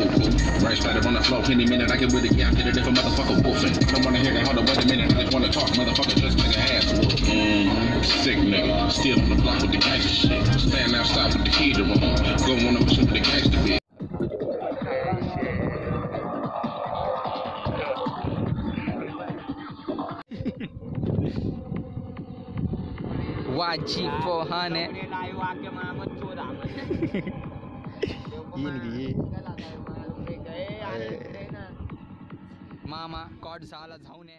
too cool. Right sided on the floor, any minute I get with a gap, get a motherfucker wolfing. Come on here, they hold up, wait a minute, I just wanna talk, motherfucker, just make a ass whoop. Mm-hmm. Sick nigga, still on the block with the gangster shit. Stand outside with the heater on, go on a with the gangster bitch. YG 400. मामा कड साला झाउने